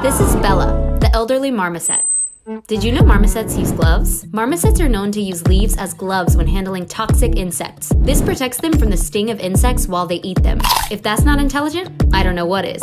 This is Bella, the elderly marmoset. Did you know marmosets use gloves? Marmosets are known to use leaves as gloves when handling toxic insects. This protects them from the sting of insects while they eat them. If that's not intelligent, I don't know what is.